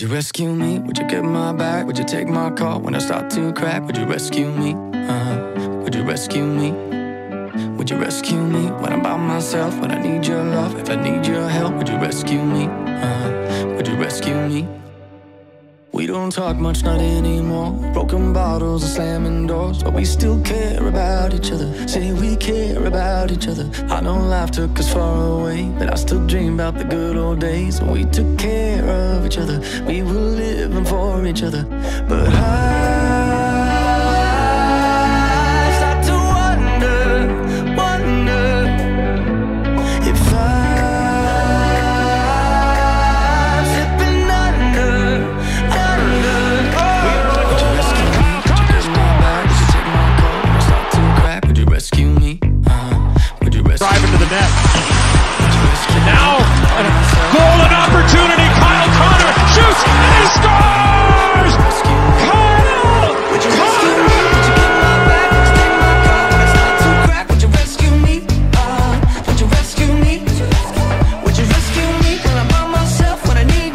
Would you rescue me? Would you get my back? Would you take my call when I start to crack? Would you rescue me? Uh, would you rescue me? Would you rescue me when I'm by myself? When I need your love? If I need your help, would you rescue me? Uh, would you rescue me? We don't talk much, not anymore. Broken bottles and slamming doors, but we still care about each other. Say we care about each other. I know life took us far away, but I still dream about the good old days when we took care of each other. We were living for each other. But I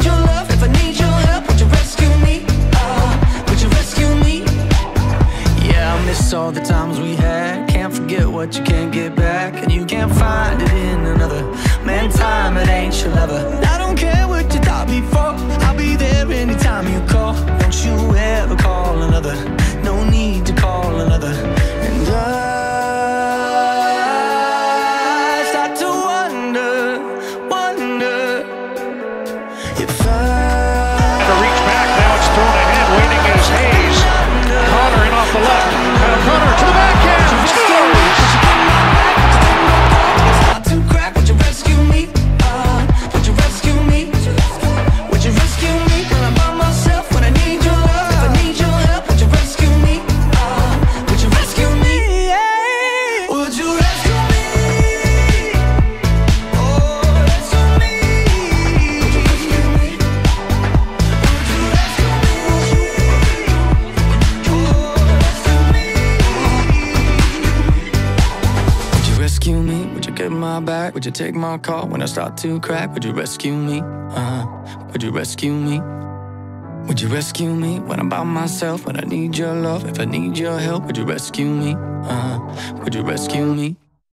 your love. If I need your help, would you rescue me? Uh, would you rescue me? Yeah, I miss all the times we had. Can't forget what you can't get back, and you can't find I'll be there anytime you call. Don't you ever call another. No need Would you get my back? Would you take my call when I start to crack? Would you rescue me? Uh, would you rescue me? Would you rescue me when I'm by myself? When I need your love, if I need your help, would you rescue me? Uh, would you rescue me?